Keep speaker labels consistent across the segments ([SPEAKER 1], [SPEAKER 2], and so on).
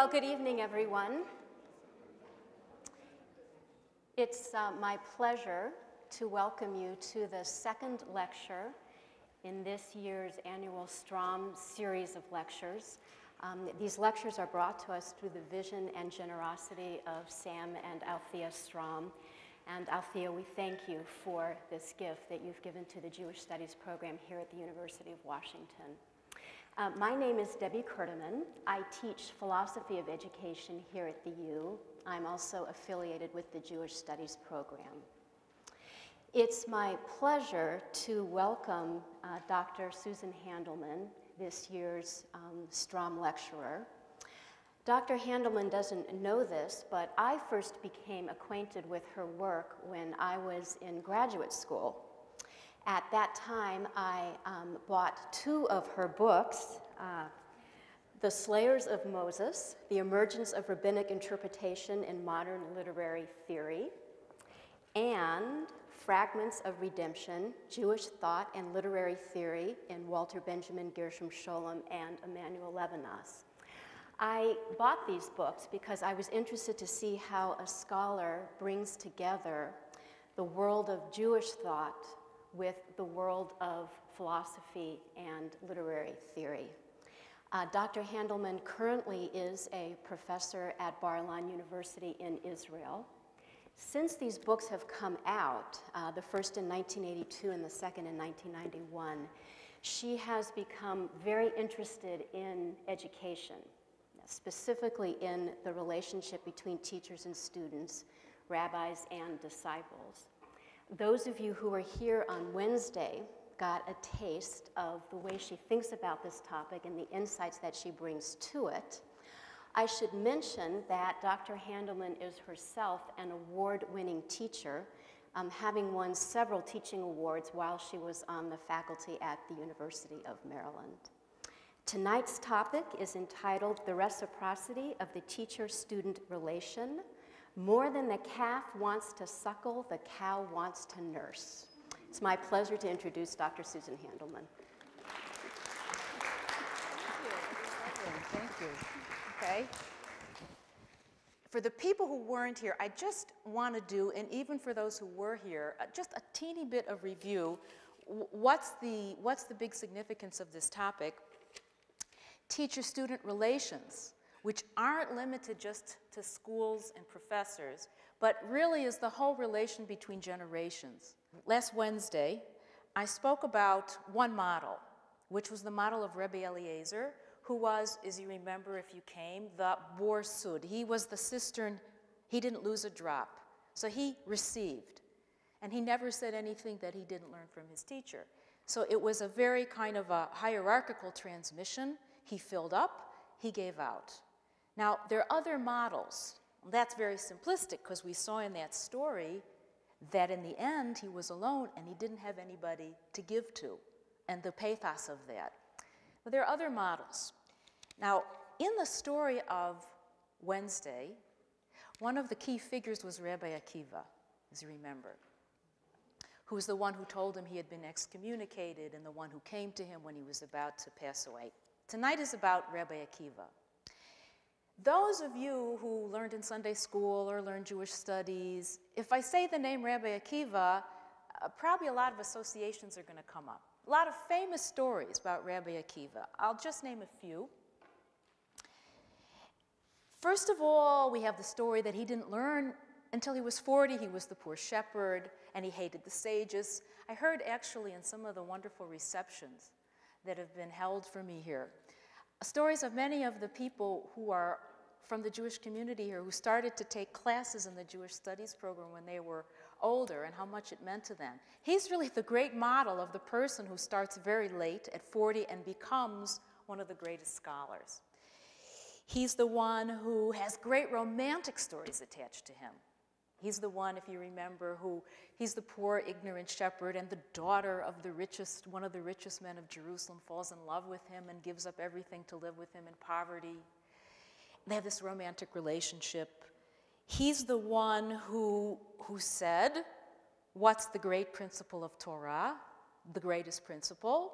[SPEAKER 1] Well, good evening, everyone. It's uh, my pleasure to welcome you to the second lecture in this year's annual Stroum series of lectures. Um, these lectures are brought to us through the vision and generosity of Sam and Althea Stroum. And Althea, we thank you for this gift that you've given to the Jewish Studies program here at the University of Washington. Uh, my name is Debbie Kerdeman. I teach philosophy of education here at the U. I'm also affiliated with the Jewish Studies program. It's my pleasure to welcome uh, Dr. Susan Handelman, this year's um, Stroum lecturer. Dr. Handelman doesn't know this, but I first became acquainted with her work when I was in graduate school. At that time, I um, bought two of her books uh, The Slayers of Moses The Emergence of Rabbinic Interpretation in Modern Literary Theory, and Fragments of Redemption Jewish Thought and Literary Theory in Walter Benjamin Gershom Scholem and Emmanuel Levinas. I bought these books because I was interested to see how a scholar brings together the world of Jewish thought with the world of philosophy and literary theory. Uh, Dr. Handelman currently is a professor at Bar-Ilan University in Israel. Since these books have come out, uh, the first in 1982 and the second in 1991, she has become very interested in education, specifically in the relationship between teachers and students, rabbis and disciples. Those of you who were here on Wednesday got a taste of the way she thinks about this topic and the insights that she brings to it. I should mention that Dr. Handelman is herself an award winning teacher, um, having won several teaching awards while she was on the faculty at the University of Maryland. Tonight's topic is entitled The Reciprocity of the Teacher Student Relation. More than the calf wants to suckle, the cow wants to nurse. It's my pleasure to introduce Dr. Susan Handelman.
[SPEAKER 2] Thank you. Okay. For the people who weren't here, I just want to do, and even for those who were here, uh, just a teeny bit of review. What's the, what's the big significance of this topic? Teacher student relations, which aren't limited just to schools and professors, but really is the whole relation between generations. Last Wednesday, I spoke about one model, which was the model of Rebbe Eliezer, who was, as you remember if you came, the Bor Sud. He was the cistern, he didn't lose a drop. So he received. And he never said anything that he didn't learn from his teacher. So it was a very kind of a hierarchical transmission. He filled up, he gave out. Now, there are other models. That's very simplistic because we saw in that story that in the end he was alone and he didn't have anybody to give to, and the pathos of that. But there are other models. Now, in the story of Wednesday, one of the key figures was Rabbi Akiva, as you remember, who was the one who told him he had been excommunicated and the one who came to him when he was about to pass away. Tonight is about Rabbi Akiva. Those of you who learned in Sunday school or learned Jewish studies, if I say the name Rabbi Akiva, uh, probably a lot of associations are going to come up. A lot of famous stories about Rabbi Akiva. I'll just name a few. First of all, we have the story that he didn't learn until he was 40. He was the poor shepherd and he hated the sages. I heard actually in some of the wonderful receptions that have been held for me here stories of many of the people who are from the Jewish community here who started to take classes in the Jewish studies program when they were older and how much it meant to them. He's really the great model of the person who starts very late at 40 and becomes one of the greatest scholars. He's the one who has great romantic stories attached to him. He's the one, if you remember, who he's the poor, ignorant shepherd, and the daughter of the richest, one of the richest men of Jerusalem falls in love with him and gives up everything to live with him in poverty. They have this romantic relationship. He's the one who, who said, What's the great principle of Torah? The greatest principle?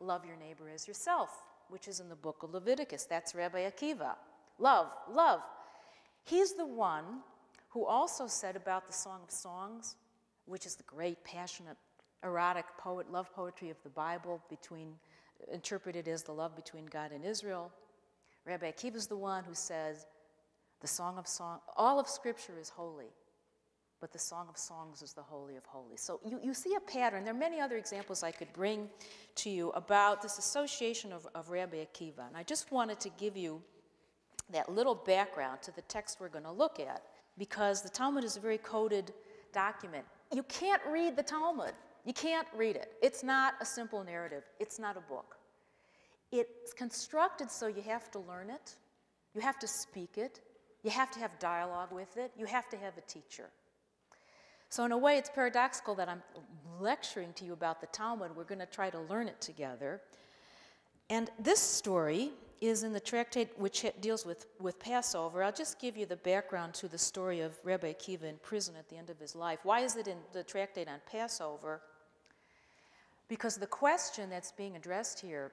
[SPEAKER 2] Love your neighbor as yourself which is in the book of Leviticus. That's Rabbi Akiva. love, love. He's the one who also said about the Song of Songs, which is the great, passionate, erotic poet, love poetry of the Bible, between, interpreted as the love between God and Israel. Rabbi Akiva is the one who says, the Song of Songs, all of Scripture is holy, but the Song of Songs is the holy of holies. So you, you see a pattern. There are many other examples I could bring to you about this association of, of Rabbi Akiva. And I just wanted to give you that little background to the text we're going to look at because the Talmud is a very coded document. You can't read the Talmud. You can't read it. It's not a simple narrative, it's not a book. It's constructed so you have to learn it, you have to speak it, you have to have dialogue with it, you have to have a teacher. So, in a way, it's paradoxical that I'm lecturing to you about the Talmud. We're going to try to learn it together. And this story is in the tractate which deals with, with Passover. I'll just give you the background to the story of Rabbi Akiva in prison at the end of his life. Why is it in the tractate on Passover? Because the question that's being addressed here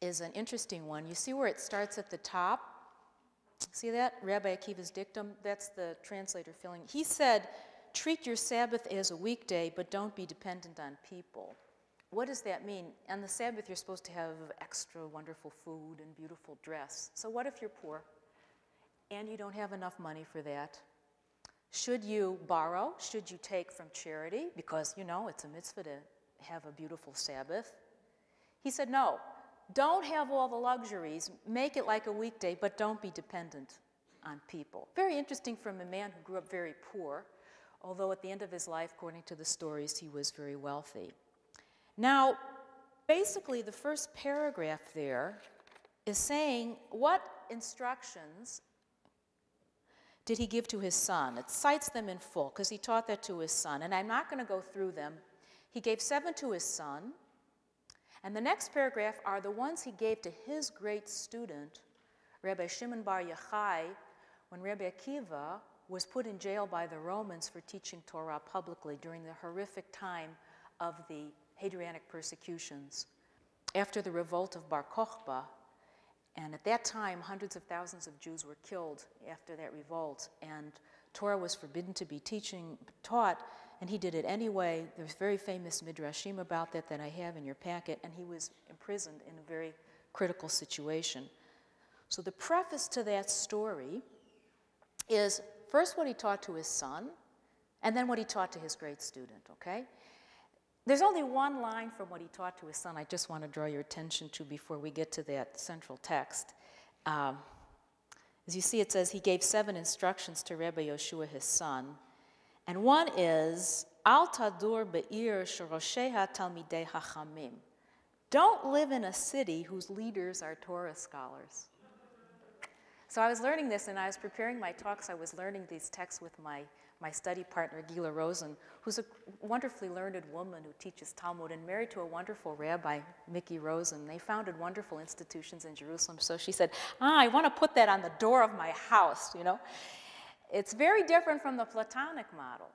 [SPEAKER 2] is an interesting one. You see where it starts at the top? See that? Rabbi Akiva's dictum? That's the translator filling. He said, Treat your Sabbath as a weekday, but don't be dependent on people. What does that mean? On the Sabbath, you're supposed to have extra wonderful food and beautiful dress. So, what if you're poor and you don't have enough money for that? Should you borrow? Should you take from charity? Because, you know, it's a mitzvah to have a beautiful Sabbath. He said, no, don't have all the luxuries. Make it like a weekday, but don't be dependent on people. Very interesting from a man who grew up very poor, although at the end of his life, according to the stories, he was very wealthy. Now, basically, the first paragraph there is saying what instructions did he give to his son? It cites them in full because he taught that to his son. And I'm not going to go through them. He gave seven to his son. And the next paragraph are the ones he gave to his great student, Rabbi Shimon Bar Yochai, when Rabbi Akiva was put in jail by the Romans for teaching Torah publicly during the horrific time of the Hadrianic persecutions after the revolt of Bar Kokhba. And at that time, hundreds of thousands of Jews were killed after that revolt, and Torah was forbidden to be teaching, taught, and he did it anyway. There's very famous midrashim about that that I have in your packet, and he was imprisoned in a very critical situation. So the preface to that story is first what he taught to his son, and then what he taught to his great student, okay? There's only one line from what he taught to his son I just want to draw your attention to before we get to that central text. Um, as you see, it says he gave seven instructions to Rabbi Yoshua, his son. And one is, Al tadur be'ir shorosheha talmidei hachamim. Don't live in a city whose leaders are Torah scholars. So I was learning this, and I was preparing my talks. I was learning these texts with my my study partner, Gila Rosen, who's a wonderfully learned woman who teaches Talmud and married to a wonderful rabbi, Mickey Rosen. They founded wonderful institutions in Jerusalem. So she said, ah, I want to put that on the door of my house, you know. It's very different from the Platonic model.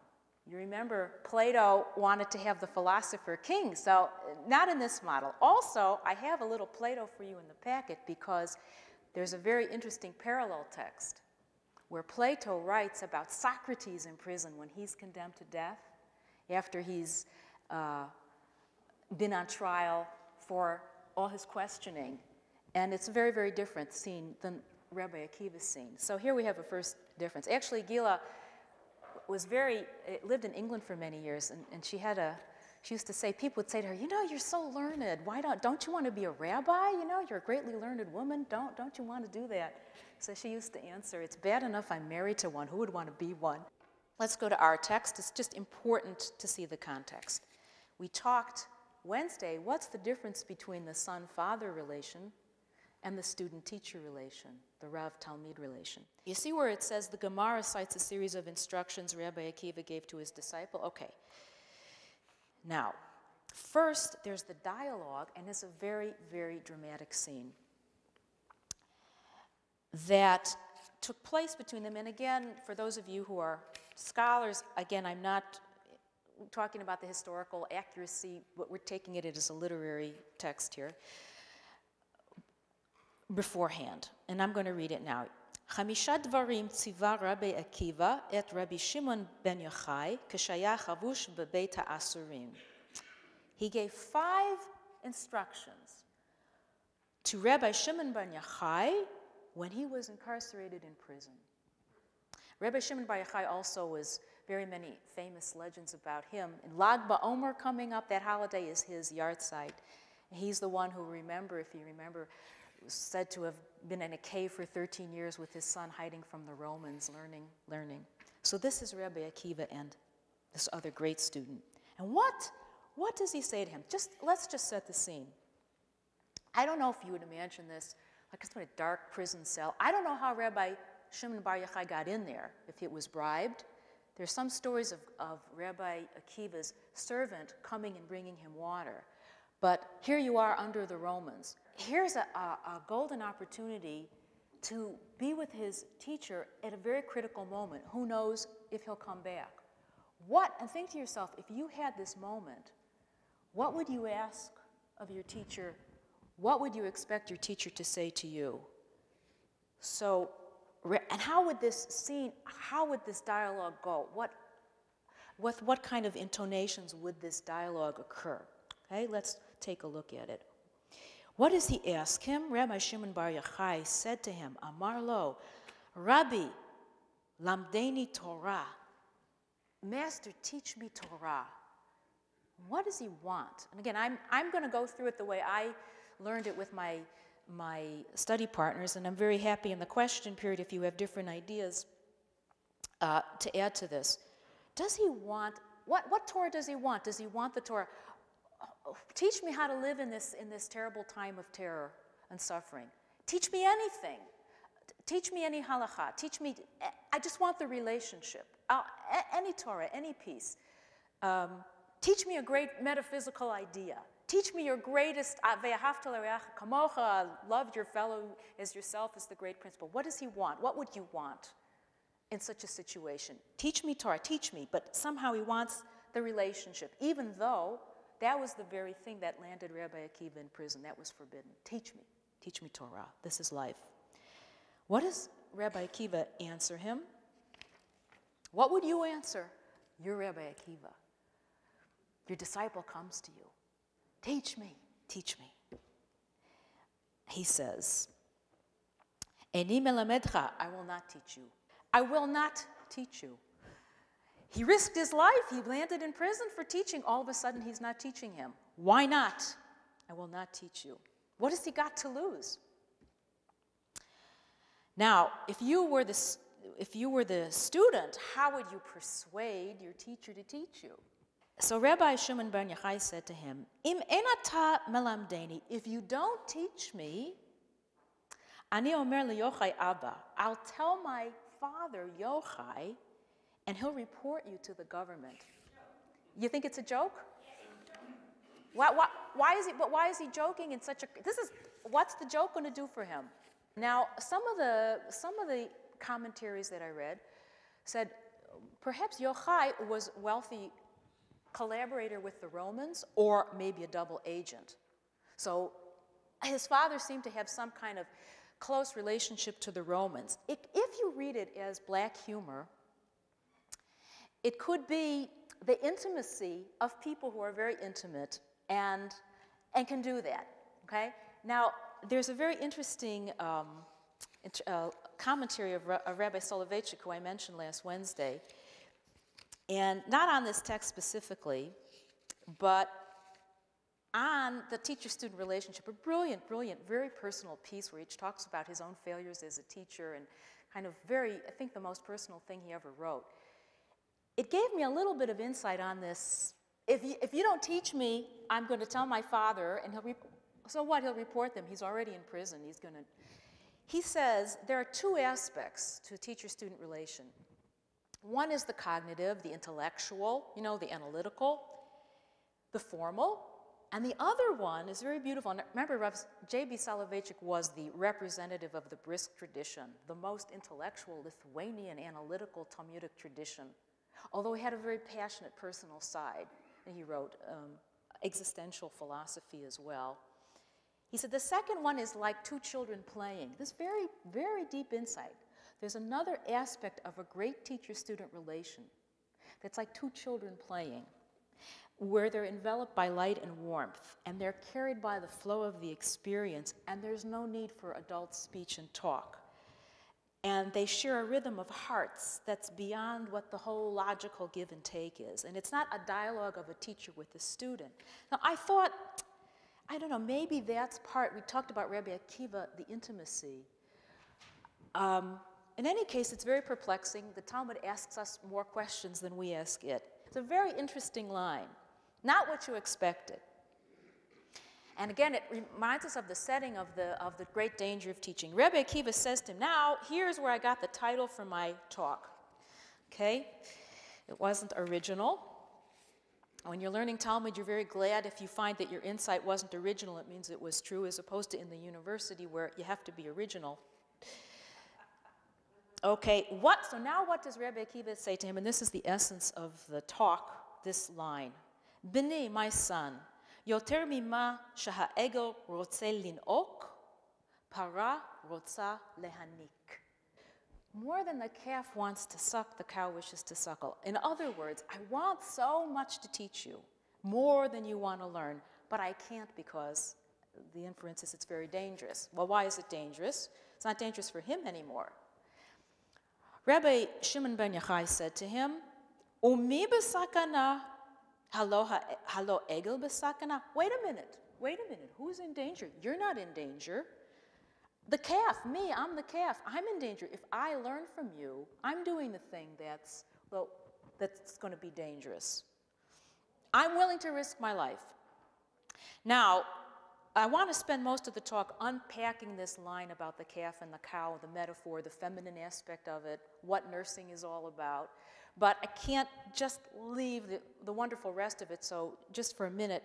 [SPEAKER 2] You remember Plato wanted to have the philosopher king, so not in this model. Also, I have a little Plato for you in the packet because there's a very interesting parallel text where Plato writes about Socrates in prison when he's condemned to death after he's uh, been on trial for all his questioning. And it's a very, very different scene than Rabbi Akiva's scene. So here we have a first difference. Actually, Gila was very, lived in England for many years, and, and she had a, she used to say, people would say to her, you know, you're so learned. Why don't, don't you want to be a rabbi? You know, you're a greatly learned woman. Don't, don't you want to do that? So she used to answer, It's bad enough I'm married to one. Who would want to be one? Let's go to our text. It's just important to see the context. We talked Wednesday, what's the difference between the son father relation and the student teacher relation, the Rav Talmid relation? You see where it says the Gemara cites a series of instructions Rabbi Akiva gave to his disciple? Okay. Now, first, there's the dialogue, and it's a very, very dramatic scene that took place between them. And again, for those of you who are scholars, again, I'm not talking about the historical accuracy, but we're taking it as a literary text here beforehand. And I'm going to read it now. חמישה דברים ציווה רבי עקיבא את רבי שמעון בן יוחאי כשהיה חבוש בבית האסורים. He gave five instructions to Rabbi Shimon bar Yochai when he was incarcerated in prison. Rabbi Shimon bar Yochai also was very many famous legends about him. In Lag BaOmer coming up, that holiday is his yahrzeit. He's the one who remember, if you remember, said to have been in a cave for 13 years with his son hiding from the Romans, learning, learning. So this is Rabbi Akiva and this other great student. And what, what does he say to him? Just let's just set the scene. I don't know if you would imagine this like it's in a dark prison cell. I don't know how Rabbi Shimon Bar Yochai got in there, if it was bribed. There's some stories of, of Rabbi Akiva's servant coming and bringing him water. But here you are under the Romans. Here's a, a, a golden opportunity to be with his teacher at a very critical moment. Who knows if he'll come back? What, and think to yourself, if you had this moment, what would you ask of your teacher? What would you expect your teacher to say to you? So, and how would this scene, how would this dialogue go? What, with what kind of intonations would this dialogue occur? Okay, let's take a look at it. What does he ask him? Rabbi Shimon Bar Yochai said to him, Amar lo, Rabbi, lamdeni Torah. Master, teach me Torah. What does he want? And again, I'm, I'm going to go through it the way I learned it with my, my study partners, and I'm very happy in the question period if you have different ideas uh, to add to this. Does he want, what, what Torah does he want? Does he want the Torah? Teach me how to live in this, in this terrible time of terror and suffering. Teach me anything. Teach me any halacha. Teach me, I just want the relationship. Uh, any Torah, any piece. Um, teach me a great metaphysical idea. Teach me your greatest, kamocha, love your fellow as yourself is the great principle. What does he want? What would you want in such a situation? Teach me Torah, teach me, but somehow he wants the relationship, even though that was the very thing that landed Rabbi Akiva in prison. That was forbidden. Teach me. Teach me Torah. This is life. What does Rabbi Akiva answer him? What would you answer? You're Rabbi Akiva. Your disciple comes to you. Teach me. Teach me. He says, Eni melamedcha, I will not teach you. I will not teach you. He risked his life. He landed in prison for teaching. All of a sudden, he's not teaching him. Why not? I will not teach you. What has he got to lose? Now, if you were the, if you were the student, how would you persuade your teacher to teach you? So Rabbi Shimon ben Yochai said to him, Im enata melamdeni, if you don't teach me, ani omer Yochai Abba, I'll tell my father Yochai and he'll report you to the government. You think it's a joke? Why, why, why, is he, but why is he joking in such a, this is, what's the joke going to do for him? Now, some of the, some of the commentaries that I read said perhaps Yochai was wealthy collaborator with the Romans or maybe a double agent. So his father seemed to have some kind of close relationship to the Romans. If you read it as black humor, it could be the intimacy of people who are very intimate and, and can do that, okay? Now, there's a very interesting um, uh, commentary of, of Rabbi Soloveitchik, who I mentioned last Wednesday, and not on this text specifically, but on the teacher student relationship, a brilliant, brilliant, very personal piece where each talks about his own failures as a teacher and kind of very, I think, the most personal thing he ever wrote it gave me a little bit of insight on this. If you, if you don't teach me, I'm going to tell my father, and he'll, re- so what? He'll report them. He's already in prison. He's going to. He says there are two aspects to teacher student relation. One is the cognitive, the intellectual, you know, the analytical, the formal, and the other one is very beautiful. And remember, J.B. Soloveitchik was the representative of the Brisk tradition, the most intellectual Lithuanian analytical Talmudic tradition although he had a very passionate personal side. And he wrote um, existential philosophy as well. He said, the second one is like two children playing. This very, very deep insight. There's another aspect of a great teacher student relation that's like two children playing, where they're enveloped by light and warmth, and they're carried by the flow of the experience, and there's no need for adult speech and talk. And they share a rhythm of hearts that's beyond what the whole logical give and take is. And it's not a dialogue of a teacher with a student. Now, I thought, I don't know, maybe that's part, we talked about Rabbi Akiva, the intimacy. Um, in any case, it's very perplexing. The Talmud asks us more questions than we ask it. It's a very interesting line, not what you expected. And again, it reminds us of the setting of the, of the great danger of teaching. Rebbe Akiva says to him, Now, here's where I got the title for my talk. Okay? It wasn't original. When you're learning Talmud, you're very glad if you find that your insight wasn't original. It means it was true, as opposed to in the university where you have to be original. Okay, what? So now what does Rebbe Akiva say to him? And this is the essence of the talk, this line. B'nai, my son, mima shaha'egel rotze lin'ok, para rotza lehanik. More than the calf wants to suck, the cow wishes to suckle. In other words, I want so much to teach you, more than you want to learn, but I can't because the inference is it's very dangerous. Well, why is it dangerous? It's not dangerous for him anymore. Rabbi Shimon ben Yochai said to him, Umi b'sakana, halo egel b'sakana. Wait a minute, wait a minute, who's in danger? You're not in danger. The calf, me, I'm the calf. I'm in danger. If I learn from you, I'm doing the thing that's, well, that's going to be dangerous. I'm willing to risk my life. Now, I want to spend most of the talk unpacking this line about the calf and the cow, the metaphor, the feminine aspect of it, what nursing is all about. But I can't just leave the, the wonderful rest of it, so just for a minute.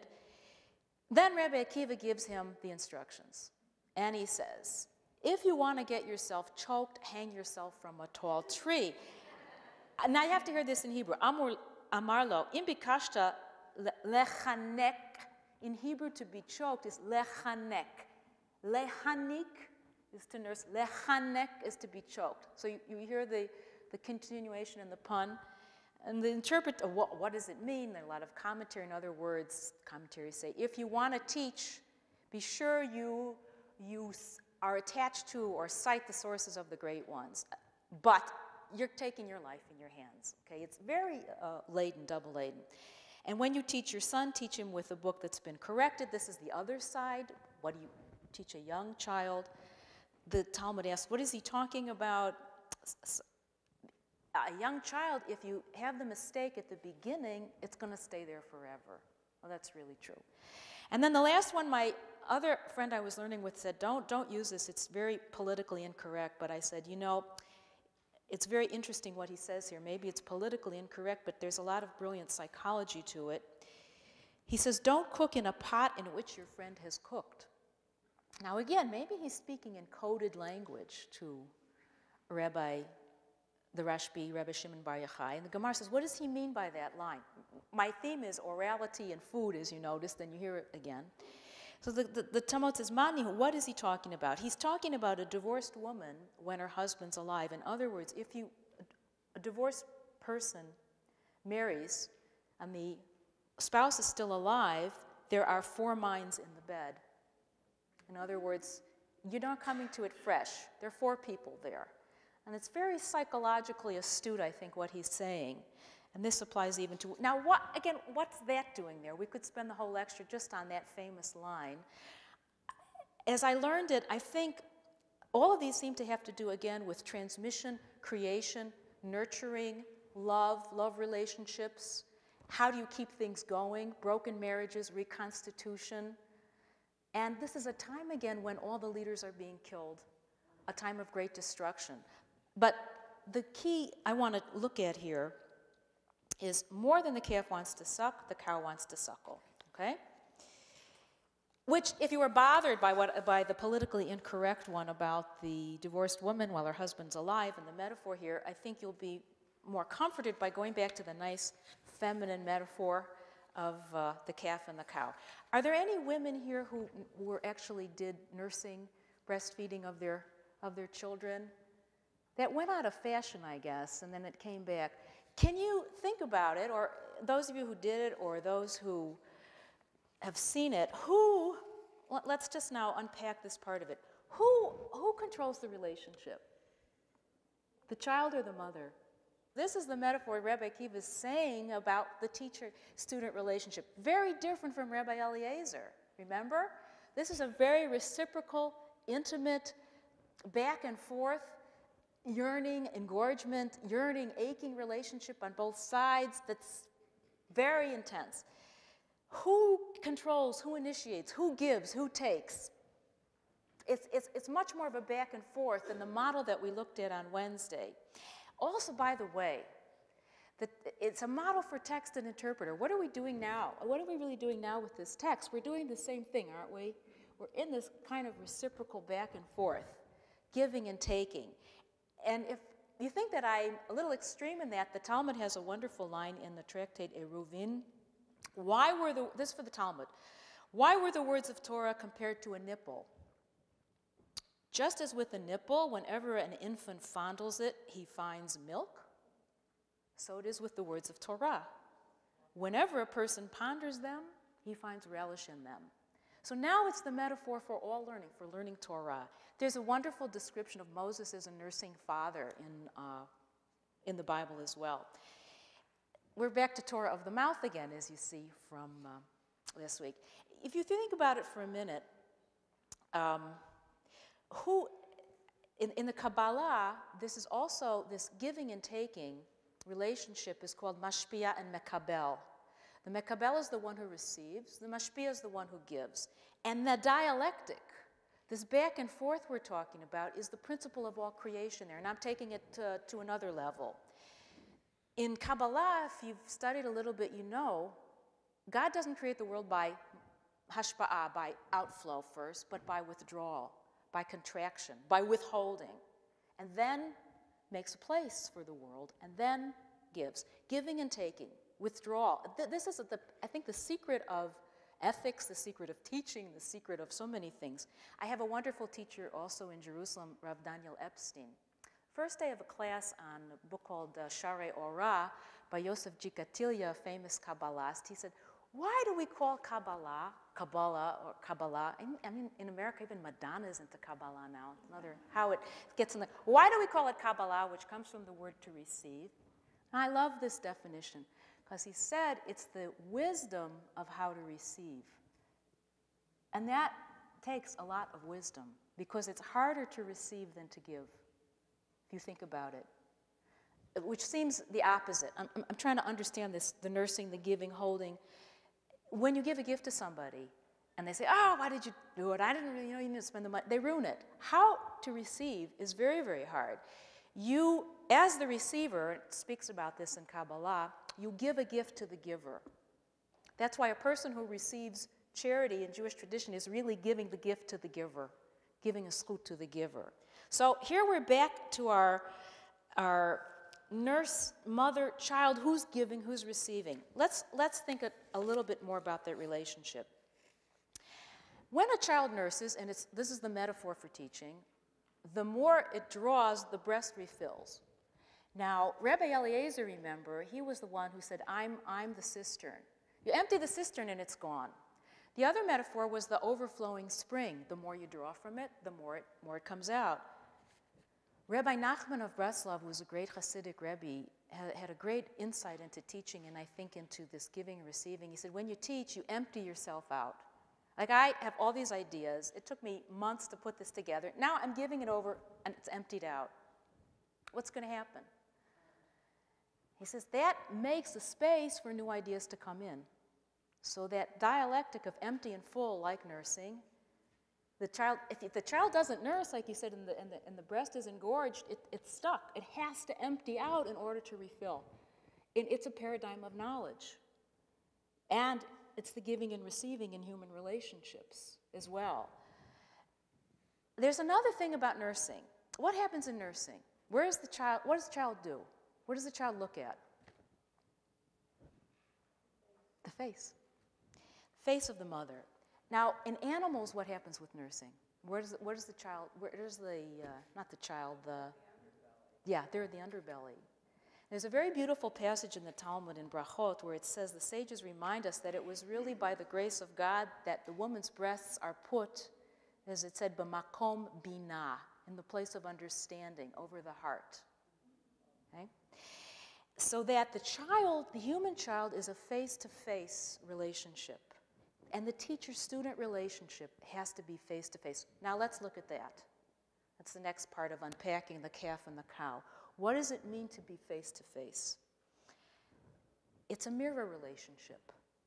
[SPEAKER 2] Then Rabbi Akiva gives him the instructions. And he says, if you want to get yourself choked, hang yourself from a tall tree. Uh, now you have to hear this in Hebrew. Amar, amarlo, imbikashta lechanek in Hebrew, to be choked is lechanek. Lehanik is to nurse. Lechanek is to be choked. So you, you hear the, the continuation and the pun. And the interpret, what, what does it mean? There are a lot of commentary. In other words, commentaries say, if you want to teach, be sure you, you are attached to or cite the sources of the great ones. But you're taking your life in your hands. Okay, it's very uh, laden, double laden. And when you teach your son, teach him with a book that's been corrected. This is the other side. What do you teach a young child? The Talmud asks, what is he talking about? A young child, if you have the mistake at the beginning, it's going to stay there forever. Well, that's really true. And then the last one, my other friend I was learning with said, don't, don't use this. It's very politically incorrect. But I said, you know, it's very interesting what he says here. Maybe it's politically incorrect, but there's a lot of brilliant psychology to it. He says, Don't cook in a pot in which your friend has cooked. Now, again, maybe he's speaking in coded language to Rabbi, the Rashbi, Rabbi Shimon Bar Yochai. And the Gemara says, What does he mean by that line? My theme is orality and food, as you noticed, and you hear it again. So the, the, the Talmud says, Mani, what is he talking about? He's talking about a divorced woman when her husband's alive. In other words, if you, a divorced person marries and the spouse is still alive, there are four minds in the bed. In other words, you're not coming to it fresh. There are four people there. And it's very psychologically astute, I think, what he's saying. And this applies even to, now what, again, what's that doing there? We could spend the whole lecture just on that famous line. As I learned it, I think all of these seem to have to do again with transmission, creation, nurturing, love, love relationships. How do you keep things going? Broken marriages, reconstitution. And this is a time again when all the leaders are being killed, a time of great destruction. But the key I want to look at here is more than the calf wants to suck, the cow wants to suckle. Okay? Which, if you were bothered by, what, by the politically incorrect one about the divorced woman while her husband's alive and the metaphor here, I think you'll be more comforted by going back to the nice feminine metaphor of uh, the calf and the cow. Are there any women here who were actually did nursing, breastfeeding of their of their children? That went out of fashion, I guess, and then it came back. Can you think about it, or those of you who did it, or those who have seen it, who, let's just now unpack this part of it. Who, who controls the relationship? The child or the mother? This is the metaphor Rabbi Akiva is saying about the teacher student relationship. Very different from Rabbi Eliezer. Remember? This is a very reciprocal, intimate, back and forth, yearning, engorgement, yearning, aching relationship on both sides that's very intense. Who controls, who initiates, who gives, who takes? It's, it's, it's much more of a back and forth than the model that we looked at on Wednesday. Also, by the way, that it's a model for text and interpreter. What are we doing now? What are we really doing now with this text? We're doing the same thing, aren't we? We're in this kind of reciprocal back and forth, giving and taking. And if you think that I'm a little extreme in that, the Talmud has a wonderful line in the tractate Eruvin. Why were the, this for the Talmud, why were the words of Torah compared to a nipple? Just as with a nipple, whenever an infant fondles it, he finds milk, so it is with the words of Torah. Whenever a person ponders them, he finds relish in them. So now it's the metaphor for all learning, for learning Torah. There's a wonderful description of Moses as a nursing father in, uh, in the Bible as well. We're back to Torah of the mouth again, as you see from uh, this week. If you think about it for a minute, um, who, in, in the Kabbalah, this is also, this giving and taking relationship is called mashpia and mekabel. The mekabel is the one who receives, the mashpia is the one who gives. And the dialectic, this back and forth we're talking about, is the principle of all creation there. And I'm taking it to, to another level. In Kabbalah, if you've studied a little bit, you know God doesn't create the world by hashpa'ah, by outflow first, but by withdrawal by contraction, by withholding, and then makes a place for the world, and then gives. Giving and taking, withdrawal. This is, the, I think, the secret of ethics, the secret of teaching, the secret of so many things. I have a wonderful teacher also in Jerusalem, Rav Daniel Epstein. First day of a class on a book called uh, Share Ora by Yosef Gikatilla, a famous Kabbalist. He said, why do we call Kabbalah, Kabbalah, or Kabbalah? I mean, in America, even Madonna is into Kabbalah now. Another how it gets in the. Why do we call it Kabbalah, which comes from the word to receive? And I love this definition because he said it's the wisdom of how to receive. And that takes a lot of wisdom because it's harder to receive than to give, if you think about it which seems the opposite. I'm, I'm, trying to understand this the nursing, the giving, holding when you give a gift to somebody and they say, oh, why did you do it? I didn't really, you know, you didn't spend the money. They ruin it. How to receive is very, very hard. You, as the receiver, speaks about this in Kabbalah, you give a gift to the giver. That's why a person who receives charity in Jewish tradition is really giving the gift to the giver, giving a zechut to the giver. So here we're back to our, our nurse, mother, child, who's giving, who's receiving. Let's, let's think a, a little bit more about that relationship. When a child nurses, and it's, this is the metaphor for teaching, the more it draws, the breast refills. Now, Rabbi Eliezer, remember, he was the one who said, I'm, I'm the cistern. You empty the cistern and it's gone. The other metaphor was the overflowing spring. The more you draw from it, the more it, more it comes out. Rabbi Nachman of Breslov, was a great Hasidic Rebbe, had, had, a great insight into teaching and I think into this giving and receiving. He said, when you teach, you empty yourself out. Like I have all these ideas. It took me months to put this together. Now I'm giving it over and it's emptied out. What's going to happen? He says that makes a space for new ideas to come in. So that dialectic of empty and full, like nursing, the child, if the child doesn't nurse, like you said, and the, and the, and the breast is engorged, it, it's stuck. It has to empty out in order to refill. And it's a paradigm of knowledge. And it's the giving and receiving in human relationships as well. There's another thing about nursing. What happens in nursing? Where is the child? What does the child do? What does the child look at? The face. Face of the mother. Now, in animals, what happens with nursing? Where does, where does the child, where does the, uh, not the child, the, yeah, they're the underbelly. There's a very beautiful passage in the Talmud in Brachot where it says the sages remind us that it was really by the grace of God that the woman's breasts are put, as it said, b'makom bina, in the place of understanding, over the heart. Okay? So that the child, the human child, is a face to face relationship. And the teacher student relationship has to be face to face. Now let's look at that. That's the next part of unpacking the calf and the cow. What does it mean to be face to face? It's a mirror relationship.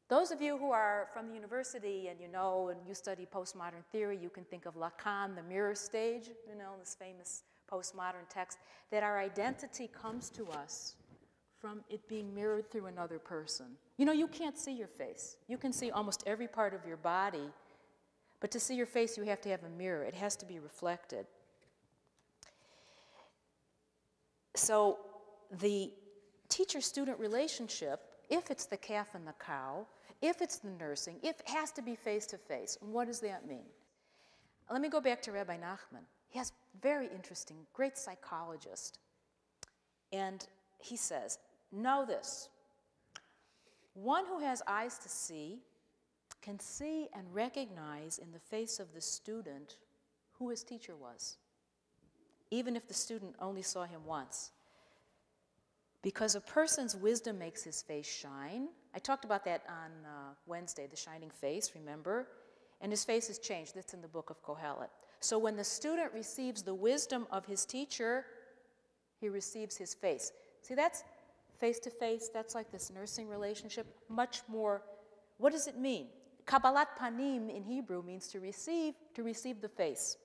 [SPEAKER 2] Those of you who are from the university and you know and you study postmodern theory, you can think of Lacan, the mirror stage, you know, this famous postmodern text, that our identity comes to us from it being mirrored through another person. You know, you can't see your face. You can see almost every part of your body, but to see your face, you have to have a mirror. It has to be reflected. So, the teacher student relationship, if it's the calf and the cow, if it's the nursing, if it has to be face to face. What does that mean? Let me go back to Rabbi Nachman. He has very interesting, great psychologist. And he says, Know this one who has eyes to see can see and recognize in the face of the student who his teacher was, even if the student only saw him once. Because a person's wisdom makes his face shine. I talked about that on uh, Wednesday, the shining face, remember? And his face is changed. That's in the book of Kohelet. So when the student receives the wisdom of his teacher, he receives his face. See, that's face to face, that's like this nursing relationship, much more. What does it mean? Kabbalat panim in Hebrew means to receive, to receive the face.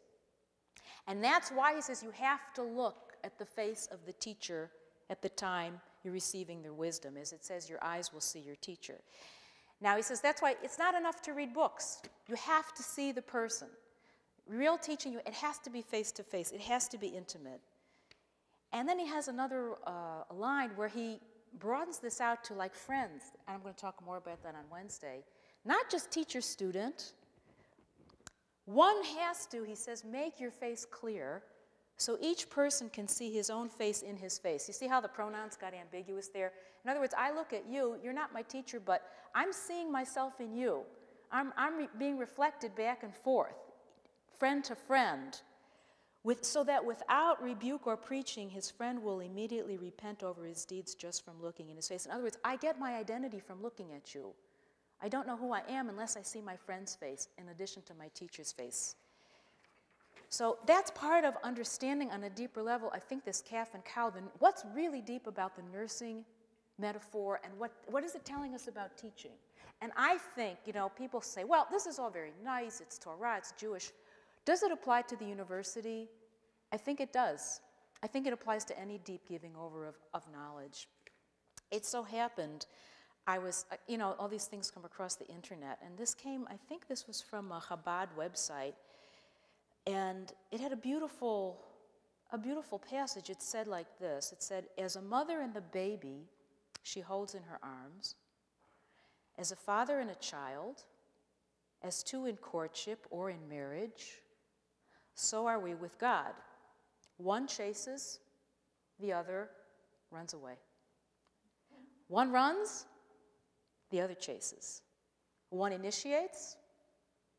[SPEAKER 2] And that's why he says you have to look at the face of the teacher at the time you're receiving their wisdom. As it says, your eyes will see your teacher. Now he says that's why it's not enough to read books. You have to see the person. Real teaching, you, it has to be face to face, it has to be intimate. And then he has another uh, line where he broadens this out to like friends. And I'm going to talk more about that on Wednesday. Not just teacher student. One has to, he says, make your face clear so each person can see his own face in his face. You see how the pronouns got ambiguous there? In other words, I look at you, you're not my teacher, but I'm seeing myself in you. I'm, I'm re- being reflected back and forth, friend to friend. With, so that without rebuke or preaching, his friend will immediately repent over his deeds just from looking in his face. In other words, I get my identity from looking at you. I don't know who I am unless I see my friend's face in addition to my teacher's face. So that's part of understanding on a deeper level, I think, this calf and cow. The, what's really deep about the nursing metaphor and what, what is it telling us about teaching? And I think, you know, people say, well, this is all very nice, it's Torah, it's Jewish. Does it apply to the university? I think it does. I think it applies to any deep giving over of, of knowledge. It so happened, I was, uh, you know, all these things come across the internet, and this came, I think this was from a Chabad website, and it had a beautiful, a beautiful passage. It said like this It said, As a mother and the baby she holds in her arms, as a father and a child, as two in courtship or in marriage, so are we with God. One chases, the other runs away. One runs, the other chases. One initiates,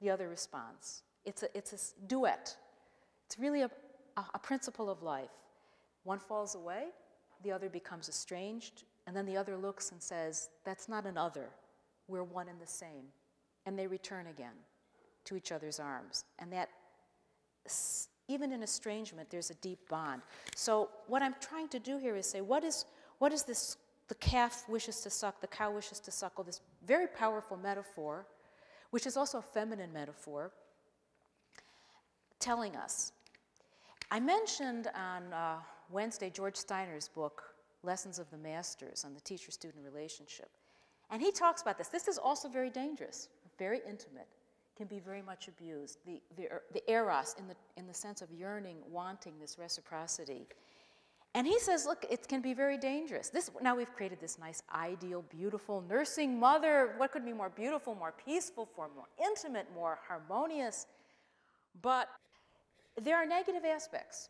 [SPEAKER 2] the other responds. It's a, it's a duet. It's really a, a, principle of life. One falls away, the other becomes estranged, and then the other looks and says, That's not an other. We're one and the same. And they return again to each other's arms. And that even in estrangement, there's a deep bond. So, what I'm trying to do here is say, what is, what is this? The calf wishes to suck, the cow wishes to suckle, this very powerful metaphor, which is also a feminine metaphor, telling us. I mentioned on uh, Wednesday George Steiner's book, Lessons of the Masters, on the teacher student relationship. And he talks about this. This is also very dangerous, very intimate can be very much abused. The, the, er, the eros, in the, in the sense of yearning, wanting this reciprocity. And he says, look, it can be very dangerous. This, now we've created this nice, ideal, beautiful nursing mother. What could be more beautiful, more peaceful, for more intimate, more harmonious? But there are negative aspects.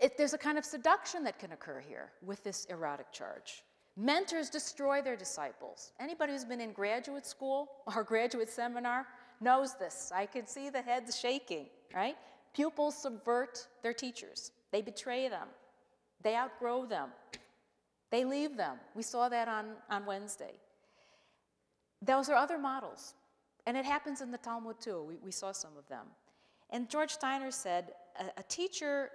[SPEAKER 2] It, there's a kind of seduction that can occur here with this erotic charge. Mentors destroy their disciples. Anybody who's been in graduate school or graduate seminar knows this. I can see the heads shaking, right? Pupils subvert their teachers. They betray them. They outgrow them. They leave them. We saw that on, on Wednesday. Those are other models. And it happens in the Talmud too. We, we saw some of them. And George Steiner said a, a teacher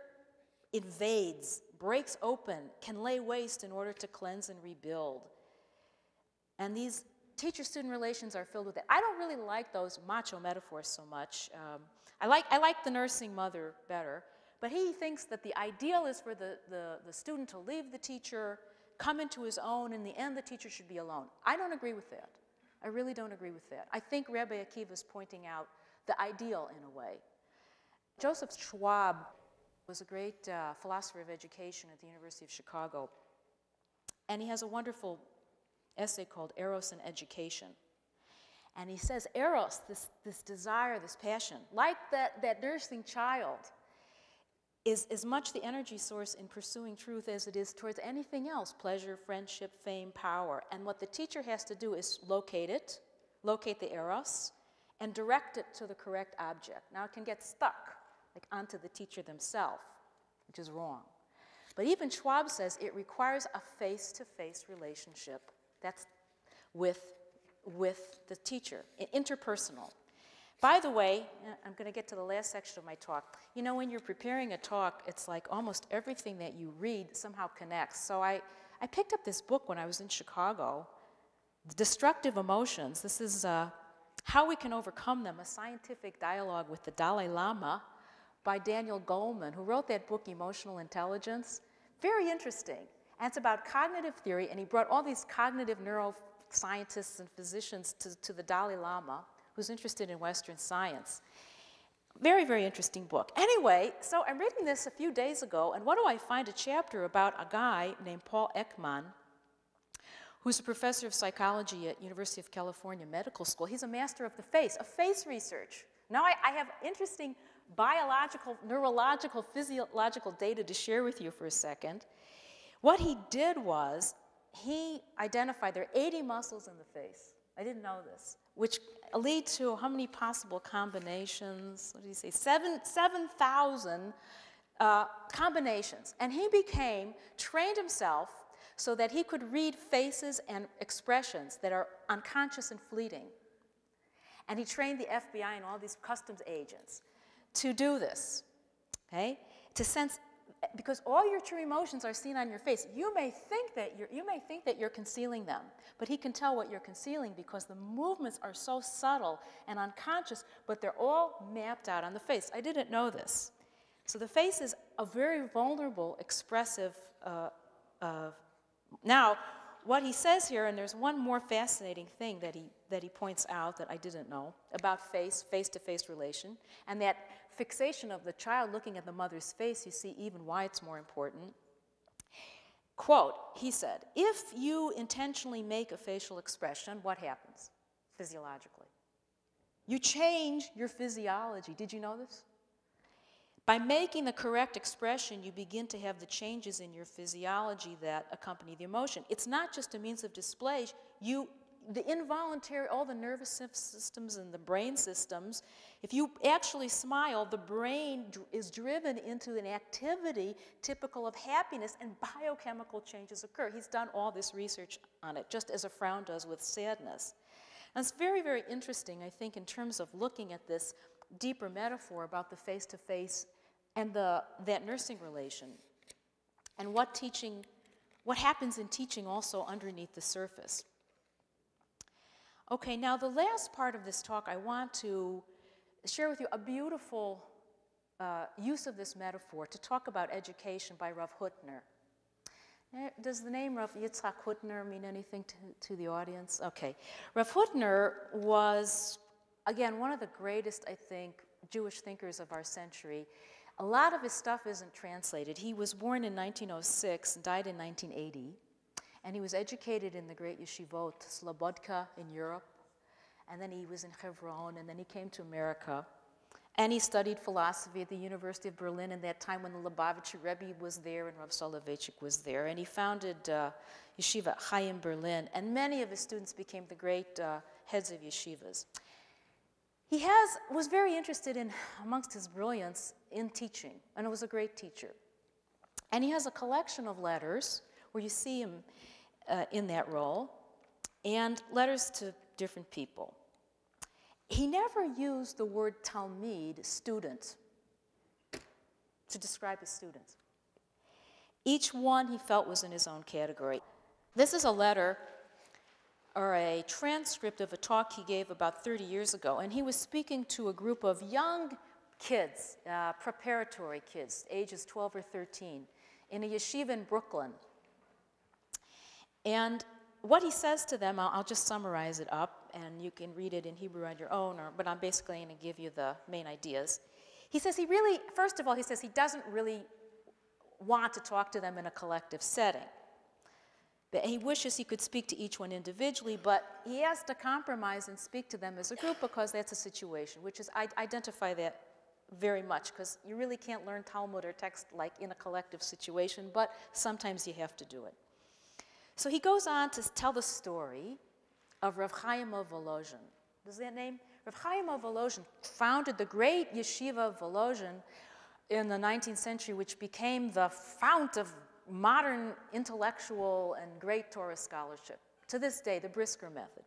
[SPEAKER 2] invades, breaks open, can lay waste in order to cleanse and rebuild. And these teacher student relations are filled with that. I don't really like those macho metaphors so much. Um, I, like, I like the nursing mother better. But he thinks that the ideal is for the, the, the student to leave the teacher, come into his own, in the end, the teacher should be alone. I don't agree with that. I really don't agree with that. I think Rabbi Akiva is pointing out the ideal in a way. Joseph Schwab was a great uh, philosopher of education at the University of Chicago, and he has a wonderful essay called Eros and Education. And he says, Eros, this, this desire, this passion, like that, that nursing child, is as much the energy source in pursuing truth as it is towards anything else pleasure, friendship, fame, power. And what the teacher has to do is locate it, locate the eros, and direct it to the correct object. Now, it can get stuck like onto the teacher themselves, which is wrong. But even Schwab says it requires a face to face relationship. That's with, with the teacher, interpersonal. By the way, uh, I'm going to get to the last section of my talk. You know, when you're preparing a talk, it's like almost everything that you read somehow connects. So I, I picked up this book when I was in Chicago, Destructive Emotions. This is uh, How We Can Overcome Them, a scientific dialogue with the Dalai Lama by Daniel Goleman, who wrote that book, Emotional Intelligence. Very interesting. And it's about cognitive theory, and he brought all these cognitive neuroscientists and physicians to, to the Dalai Lama who's interested in Western science. Very, very interesting book. Anyway, so I'm reading this a few days ago, and what do I find? A chapter about a guy named Paul Ekman, who's a professor of psychology at University of California Medical School. He's a master of the face, of face research. Now I, I have interesting biological, neurological, physiological data to share with you for a second. What he did was he identified there are 80 muscles in the face. I didn't know this, which lead to how many possible combinations? What did he say? 7,000 7, uh, combinations. And he became, trained himself so that he could read faces and expressions that are unconscious and fleeting. And he trained the FBI and all these customs agents to do this, okay? To sense because all your true emotions are seen on your face. You may think that you're, you may think that you're concealing them, but he can tell what you're concealing because the movements are so subtle and unconscious, but they're all mapped out on the face. I didn't know this. So the face is a very vulnerable, expressive. Uh, uh, now, what he says here, and there's one more fascinating thing that he, that he points out that I didn't know about face, face to face relation, and that fixation of the child looking at the mother's face, you see even why it's more important. Quote, he said, if you intentionally make a facial expression, what happens physiologically? You change your physiology. Did you know this? By making the correct expression, you begin to have the changes in your physiology that accompany the emotion. It's not just a means of display, you the involuntary, all the nervous systems and the brain systems, if you actually smile, the brain is driven into an activity typical of happiness and biochemical changes occur. He's done all this research on it, just as a frown does with sadness. And it's very, very interesting, I think, in terms of looking at this deeper metaphor about the face to face and the, that nursing relation and what teaching, what happens in teaching also underneath the surface. Okay, now the last part of this talk, I want to share with you a beautiful uh, use of this metaphor to talk about education by Rav Hutner. Eh, does the name Rav Yitzhak Hutner mean anything to, to the audience? Okay. Rav Hutner was, again, one of the greatest, I think, Jewish thinkers of our century. A lot of his stuff isn't translated. He was born in 1906 and died in 1980, and he was educated in the great yeshivot, Slobodka in Europe, and then he was in Hebron, and then he came to America. And he studied philosophy at the University of Berlin in that time when the Lubavitcher Rebbe was there and Rav Soloveitchik was there. And he founded uh, Yeshiva Chaim in Berlin, and many of his students became the great uh, heads of yeshivas. He has, was very interested in, amongst his brilliance, in teaching, and was a great teacher. And he has a collection of letters where you see him uh, in that role, and letters to different people. He never used the word Talmid, student, to describe his students. Each one he felt was in his own category. This is a letter or a transcript of a talk he gave about 30 years ago, and he was speaking to a group of young kids, uh, preparatory kids, ages 12 or 13, in a yeshiva in Brooklyn. And what he says to them, I'll, I'll, just summarize it up, and you can read it in Hebrew on your own, or, but I'm basically going to give you the main ideas. He says he really, first of all, he says he doesn't really want to talk to them in a collective setting. He wishes he could speak to each one individually, but he has to compromise and speak to them as a group because that's a situation, which is, I identify that very much because you really can't learn Talmud or text like in a collective situation, but sometimes you have to do it. So he goes on to tell the story of Rav Chaim of Volozhin. Does that name? Rav Chaim of Volozhin founded the great yeshiva of Volozhin in the 19th century, which became the fount of modern intellectual and great Torah scholarship. To this day, the Brisker method.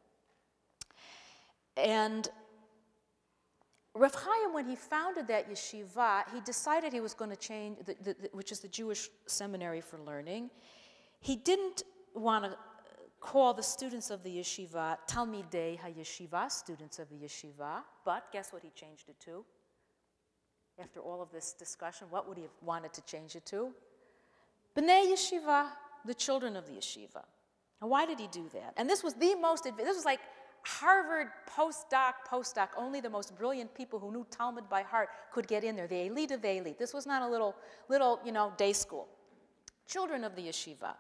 [SPEAKER 2] And Rav Chaim, when he founded that yeshiva, he decided he was going to change, the, the, the, which is the Jewish seminary for learning. He didn't want to call the students of the yeshiva Talmidei HaYeshiva, students of the yeshiva, but guess what he changed it to? After all of this discussion, what would he have wanted to change it to? Bnei Yeshiva, the children of the yeshiva. Now, why did he do that? And this was the most, this was like Harvard postdoc, postdoc. Only the most brilliant people who knew Talmud by heart could get in there. The elite of the elite. This was not a little, little, you know, day school. Children of the yeshiva.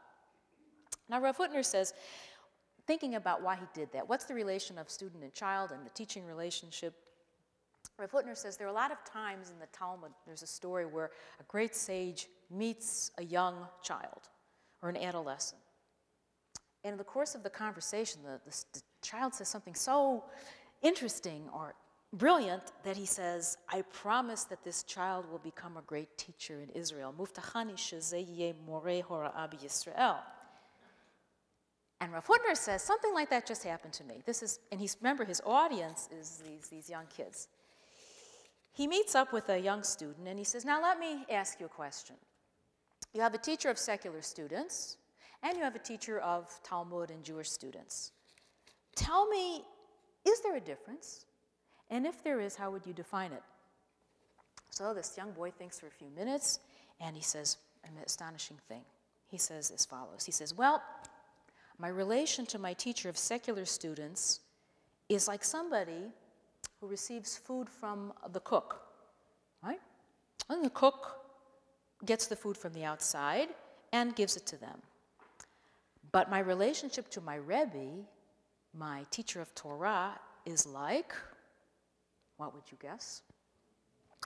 [SPEAKER 2] Now, Rav Hutner says, thinking about why he did that, what's the relation of student and child and the teaching relationship? Rav Hutner says there are a lot of times in the Talmud, there's a story where a great sage meets a young child or an adolescent. And in the course of the conversation, the, the, the child says something so interesting or brilliant that he says, I promise that this child will become a great teacher in Israel. And Rav Hutner says, something like that just happened to me. This is, and he's, remember, his audience is these, these young kids. He meets up with a young student and he says, Now let me ask you a question. You have a teacher of secular students, and you have a teacher of Talmud and Jewish students. Tell me, is there a difference? And if there is, how would you define it? So this young boy thinks for a few minutes, and he says an astonishing thing. He says as follows He says, Well, my relation to my teacher of secular students is like somebody who receives food from the cook, right? And the cook gets the food from the outside and gives it to them. But my relationship to my Rebbe, my teacher of Torah, is like what would you guess?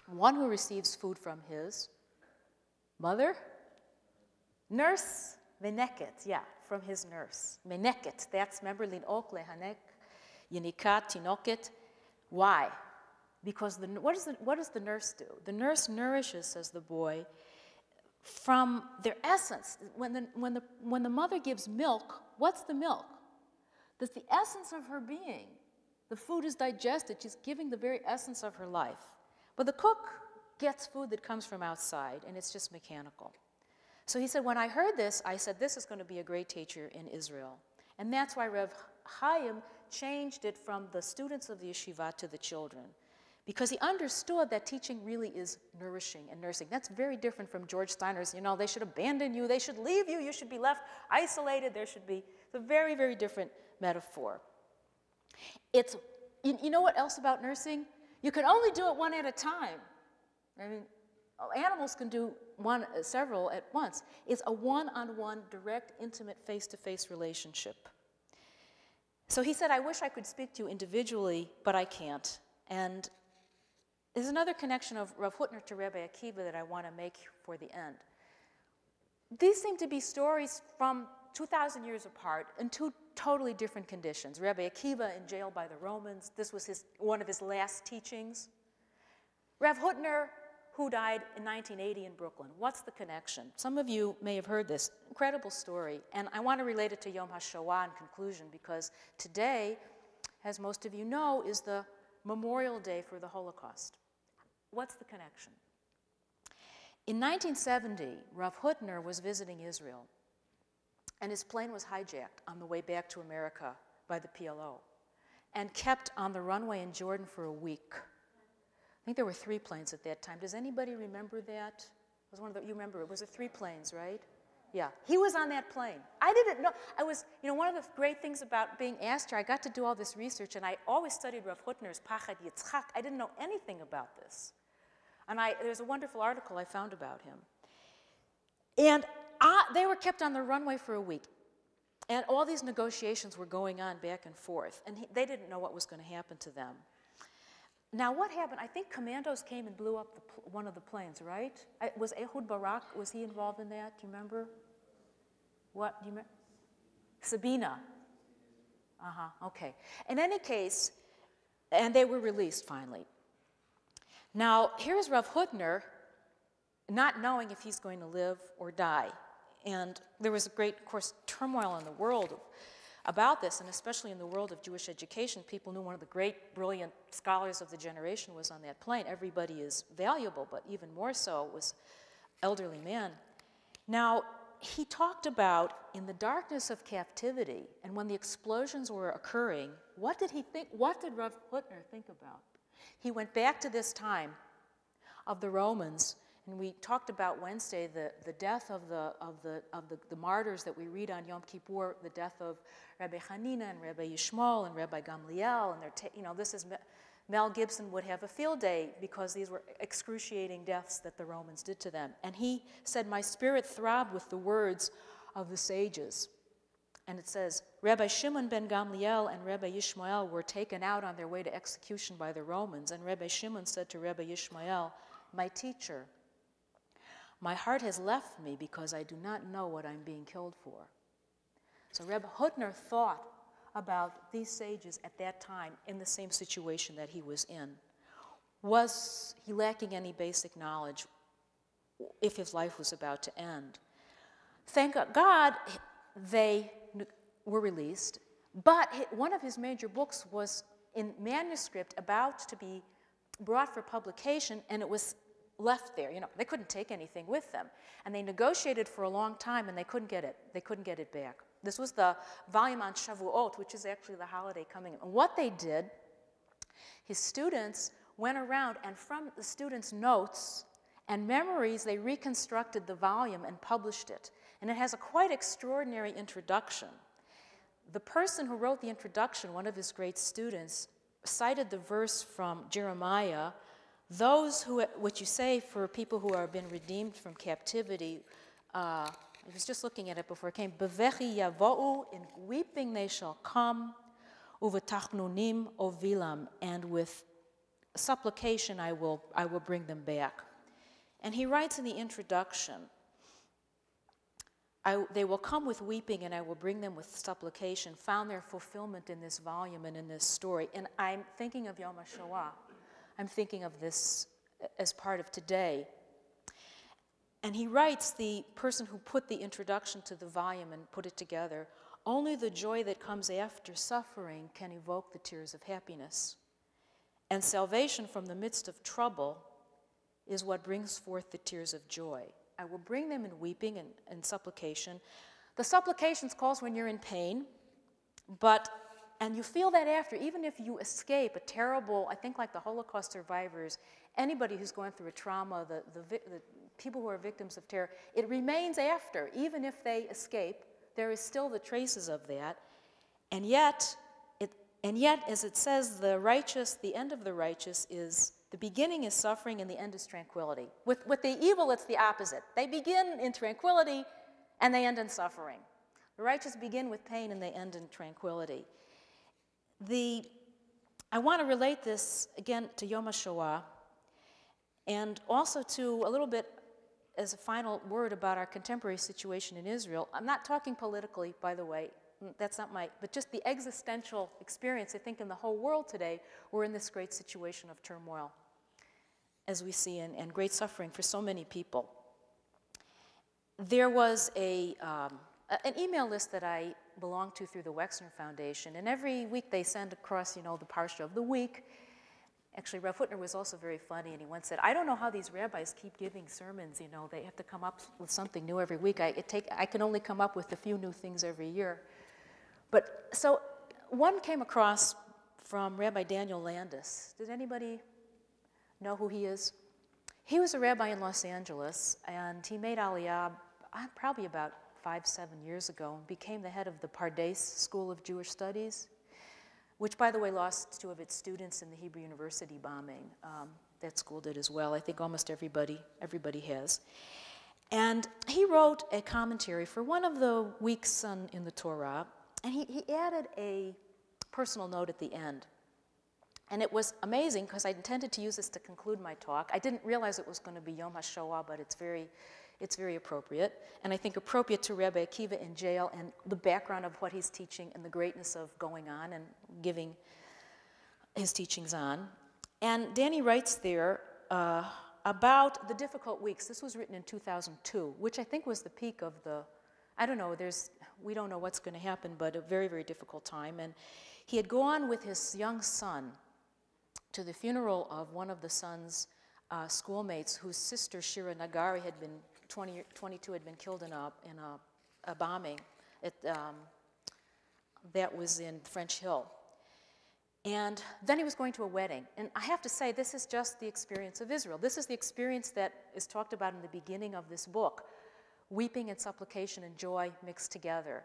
[SPEAKER 2] One who receives food from his mother, nurse, meneket, yeah, from his nurse. Meneket, that's, remember, linok lehanek, yinikat, tinoket. Why? Because the, what, is the, what does the nurse do? The nurse nourishes, says the boy, from their essence. When the, when, the, when the mother gives milk, what's the milk? That's the essence of her being. The food is digested, she's giving the very essence of her life. But the cook gets food that comes from outside, and it's just mechanical. So he said, When I heard this, I said, This is going to be a great teacher in Israel. And that's why Rav Chaim changed it from the students of the yeshiva to the children because he understood that teaching really is nourishing and nursing. That's very different from George Steiner's, you know, they should abandon you, they should leave you, you should be left isolated, there should be. A very, very different metaphor. It's, you, you know what else about nursing? You can only do it one at a time. I mean, animals can do one, uh, several at once. It's a one on one, direct, intimate, face to face relationship. So he said, I wish I could speak to you individually, but I can't. And there's another connection of Rav Hutner to Rabbi Akiva that I want to make for the end. These seem to be stories from 2,000 years apart in two totally different conditions. Rabbi Akiva in jail by the Romans, this was his, one of his last teachings. Rav Hutner, who died in 1980 in Brooklyn. What's the connection? Some of you may have heard this incredible story, and I want to relate it to Yom HaShoah in conclusion because today, as most of you know, is the Memorial Day for the Holocaust. What's the connection? In 1970, Rav Hutner was visiting Israel, and his plane was hijacked on the way back to America by the PLO and kept on the runway in Jordan for a week. I think there were three planes at that time. Does anybody remember that? It was one of the, you remember it was it three planes, right? Yeah, he was on that plane. I didn't know. I was, you know, one of the great things about being asked here, I got to do all this research, and I always studied Rav Hutner's Pachad Yitzchak. I didn't know anything about this. And I, there's a wonderful article I found about him. And I, they were kept on the runway for a week. And all these negotiations were going on back and forth. And he, they didn't know what was going to happen to them. Now, what happened? I think commandos came and blew up the, one of the planes, right? I, was Ehud Barak, was he involved in that? Do you remember? What? Do you remember? Sabina. Uh huh, okay. In any case, and they were released finally. Now, here's Rav Hutner not knowing if he's going to live or die. And there was a great, of course, turmoil in the world about this, and especially in the world of Jewish education. People knew one of the great, brilliant scholars of the generation was on that plane. Everybody is valuable, but even more so was elderly man. Now, he talked about in the darkness of captivity and when the explosions were occurring, what did he think? What did Rav Hutner think about? He went back to this time of the Romans, and we talked about Wednesday the, the death of, the, of, the, of the, the martyrs that we read on Yom Kippur, the death of Rabbi Hanina and Rabbi Yishmael and Rabbi Gamliel, and they're you know, this is Mel Gibson would have a field day because these were excruciating deaths that the Romans did to them. And he said, My spirit throbbed with the words of the sages. And it says, Rabbi Shimon ben Gamliel and Rabbi Yishmael were taken out on their way to execution by the Romans. And Rabbi Shimon said to Rabbi Yishmael, My teacher, my heart has left me because I do not know what I'm being killed for. So Rabbi Hutner thought about these sages at that time in the same situation that he was in. Was he lacking any basic knowledge if his life was about to end? Thank God they were released, but one of his major books was in manuscript about to be brought for publication, and it was left there. You know, they couldn't take anything with them. And they negotiated for a long time, and they couldn't get it. They couldn't get it back. This was the volume on Shavuot, which is actually the holiday coming. And what they did, his students went around, and from the students' notes and memories, they reconstructed the volume and published it. And it has a quite extraordinary introduction. The person who wrote the introduction, one of his great students, cited the verse from Jeremiah those who, what you say for people who are been redeemed from captivity, uh, I was just looking at it before it came, Bevechi yavo'u, in weeping they shall come, uvetachnunim ovilam, and with supplication I will, I will bring them back. And he writes in the introduction, I, they will come with weeping, and I will bring them with supplication, found their fulfillment in this volume and in this story. And I'm thinking of Yom HaShoah. I'm thinking of this uh, as part of today. And he writes the person who put the introduction to the volume and put it together only the joy that comes after suffering can evoke the tears of happiness. And salvation from the midst of trouble is what brings forth the tears of joy. I will bring them in weeping and, and supplication. The supplications calls when you're in pain, but and you feel that after, even if you escape a terrible, I think like the Holocaust survivors, anybody who's going through a trauma, the, the, the people who are victims of terror, it remains after. Even if they escape, there is still the traces of that. And yet, it, and yet, as it says, the righteous, the end of the righteous is The beginning is suffering and the end is tranquility. With, with the evil, it's the opposite. They begin in tranquility and they end in suffering. The righteous begin with pain and they end in tranquility. The, I want to relate this again to Yom HaShoah and also to a little bit as a final word about our contemporary situation in Israel. I'm not talking politically, by the way. Mm, that's not my, but just the existential experience, I think, in the whole world today, we're in this great situation of turmoil, as we see, and, and great suffering for so many people. There was a, um, an email list that I belong to through the Wexner Foundation, and every week they send across, you know, the parsha of the week. Actually, Rav Hutner was also very funny, and he once said, "I don't know how these rabbis keep giving sermons. You know, they have to come up with something new every week. I, take, I can only come up with a few new things every year." But so one came across from Rabbi Daniel Landes. Did anybody know who he is? He was a rabbi in Los Angeles, and he made Aliyah uh, probably about five, seven years ago, and became the head of the Pardes School of Jewish Studies, which, by the way, lost two of its students in the Hebrew University bombing. Um, that school did as well. I think almost everybody, everybody has. And he wrote a commentary for one of the weeks in the Torah, and he, he added a personal note at the end. And it was amazing because I intended to use this to conclude my talk. I didn't realize it was going to be Yom HaShoah, but it's very, it's very appropriate. And I think appropriate to Rabbi Akiva in jail and the background of what he's teaching and the greatness of going on and giving his teachings on. And Danny writes there uh, about the difficult weeks. This was written in 2002, which I think was the peak of the, I don't know, there's, we don't know what's going to happen, but a very, very difficult time. And he had gone with his young son to the funeral of one of the son's uh, schoolmates whose sister, Shira Nagari, had been 20, 22, had been killed in a, in a, a bombing at, um, that was in French Hill. And then he was going to a wedding. And I have to say, this is just the experience of Israel. This is the experience that is talked about in the beginning of this book weeping and supplication and joy mixed together.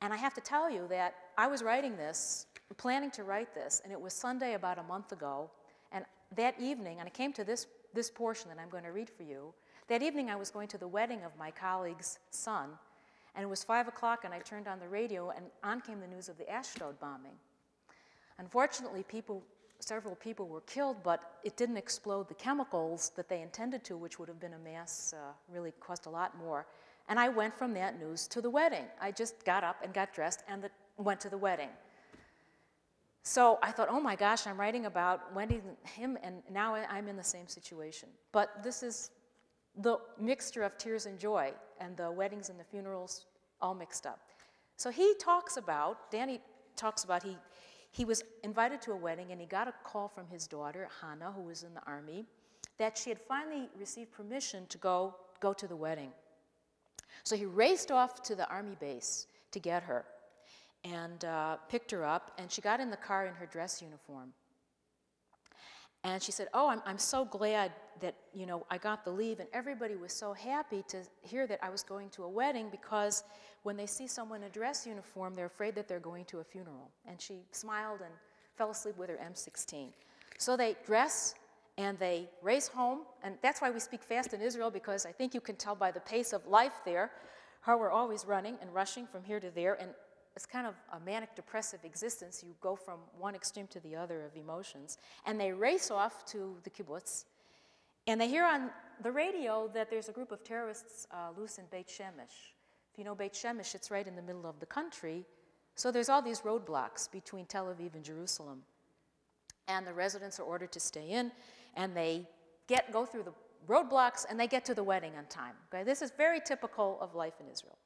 [SPEAKER 2] And I have to tell you that I was writing this, planning to write this, and it was Sunday about a month ago. And that evening, and I came to this, this portion that I'm going to read for you. That evening, I was going to the wedding of my colleague's son, and it was 5 o'clock, and I turned on the radio, and on came the news of the Ashdod bombing. Unfortunately, people, several people were killed, but it didn't explode the chemicals that they intended to, which would have been a mass, uh, really cost a lot more. And I went from that news to the wedding. I just got up and got dressed and the, went to the wedding. So I thought, oh my gosh, I'm writing about Wendy, him, and now I'm in the same situation. But this is the mixture of tears and joy, and the weddings and the funerals all mixed up. So he talks about, Danny talks about, he, he was invited to a wedding and he got a call from his daughter, Hannah, who was in the army, that she had finally received permission to go, go to the wedding. So he raced off to the army base to get her and uh, picked her up, and she got in the car in her dress uniform. And she said, Oh, I'm, I'm so glad that, you know, I got the leave. And everybody was so happy to hear that I was going to a wedding because when they see someone in a dress uniform, they're afraid that they're going to a funeral. And she smiled and fell asleep with her M16. So they dress and they race home. And that's why we speak fast in Israel because I think you can tell by the pace of life there how we're always running and rushing from here to there. And it's kind of a manic depressive existence. You go from one extreme to the other of emotions. And they race off to the kibbutz. And they hear on the radio that there's a group of terrorists uh, loose in Beit Shemesh. If you know Beit Shemesh, it's right in the middle of the country. So there's all these roadblocks between Tel Aviv and Jerusalem. And the residents are ordered to stay in, and they get, go through the roadblocks, and they get to the wedding on time. Okay? This is very typical of life in Israel.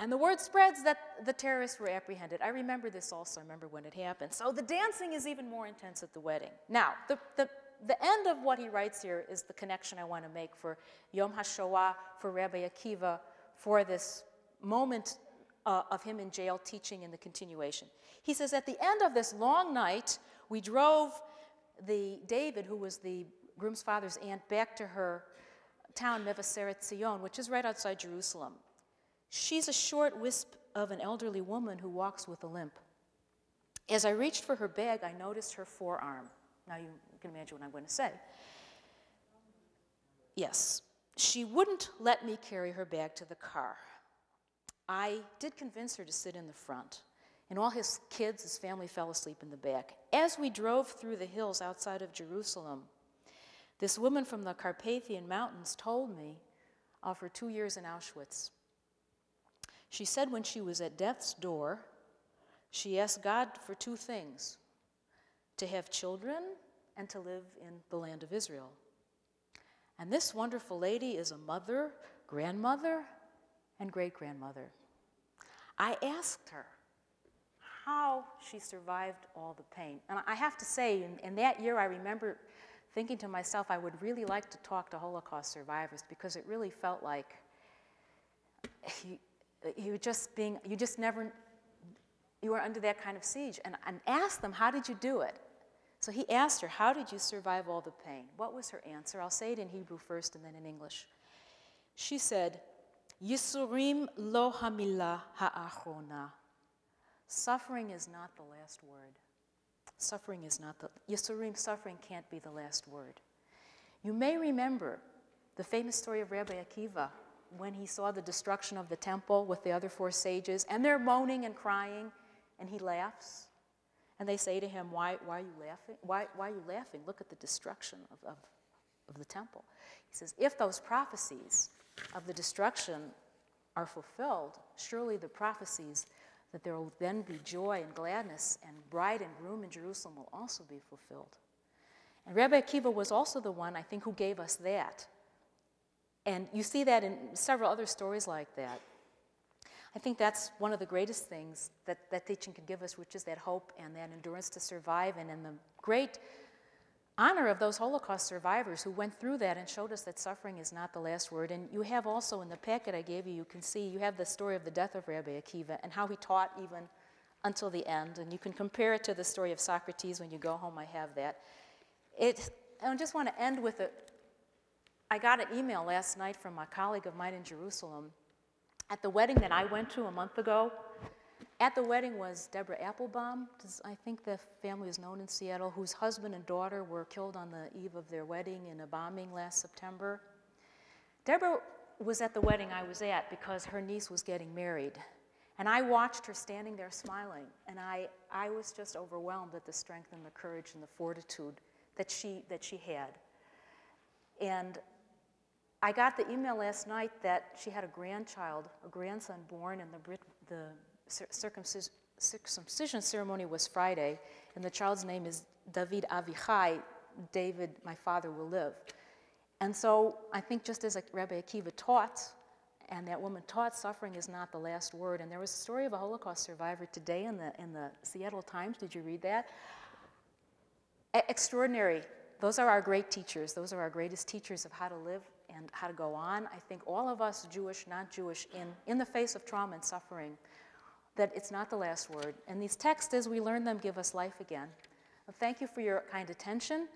[SPEAKER 2] And the word spreads that the terrorists were apprehended. I remember this also, I remember when it happened. So the dancing is even more intense at the wedding. Now, the, the, the end of what he writes here is the connection I want to make for Yom HaShoah, for Rabbi Akiva, for this moment uh, of him in jail teaching and the continuation. He says, At the end of this long night, we drove the David, who was the groom's father's aunt, back to her town, Mevaseret Zion, which is right outside Jerusalem. She's a short wisp of an elderly woman who walks with a limp. As I reached for her bag, I noticed her forearm. Now you can imagine what I'm going to say. Yes, she wouldn't let me carry her bag to the car. I did convince her to sit in the front, and all his kids, his family, fell asleep in the back. As we drove through the hills outside of Jerusalem, this woman from the Carpathian Mountains told me of her two years in Auschwitz. She said when she was at death's door, she asked God for two things to have children and to live in the land of Israel. And this wonderful lady is a mother, grandmother, and great grandmother. I asked her how she survived all the pain. And I have to say, in, in, that year, I remember thinking to myself, I would really like to talk to Holocaust survivors because it really felt like you, you just being, you just never, you were under that kind of siege. And, and asked them, how did you do it? So he asked her, How did you survive all the pain? What was her answer? I'll say it in Hebrew first and then in English. She said, Yisurim lo hamila ha'achona. Suffering is not the last word. Suffering is not the, Yisurim, suffering can't be the last word. You may remember the famous story of Rabbi Akiva when he saw the destruction of the temple with the other four sages, and they're moaning and crying, and he laughs. And they say to him, Why, why are you laughing? Why, why are you laughing? Look at the destruction of, of, of the temple. He says, If those prophecies of the destruction are fulfilled, surely the prophecies that there will then be joy and gladness and bride and groom in Jerusalem will also be fulfilled. And Rabbi Akiva was also the one, I think, who gave us that. And you see that in several other stories like that. I think that's one of the greatest things that, that teaching can give us, which is that hope and that endurance to survive. And in the great honor of those Holocaust survivors who went through that and showed us that suffering is not the last word. And you have also in the packet I gave you, you can see, you have the story of the death of Rabbi Akiva and how he taught even until the end. And you can compare it to the story of Socrates when you go home. I have that. It, I just want to end with a. I got an email last night from a colleague of mine in Jerusalem at the wedding that I went to a month ago, at the wedding was Deborah Applebaum. I think the family is known in Seattle, whose husband and daughter were killed on the eve of their wedding in a bombing last September. Deborah was at the wedding I was at because her niece was getting married. And I watched her standing there smiling, and I, I was just overwhelmed at the strength and the courage and the fortitude that she, that she had. And I got the email last night that she had a grandchild, a grandson born, and the, the circumcision, ceremony was Friday, and the child's name is David Avichai. David, my father, will live. And so I think just as Rabbi Akiva taught, and that woman taught, suffering is not the last word. And there was a story of a Holocaust survivor today in the, in the Seattle Times. Did you read that? extraordinary. Those are our great teachers. Those are our greatest teachers of how to live and how to go on. I think all of us, Jewish, not Jewish, in, in the face of trauma and suffering, that it's not the last word. And these texts, as we learn them, give us life again. thank you for your kind attention.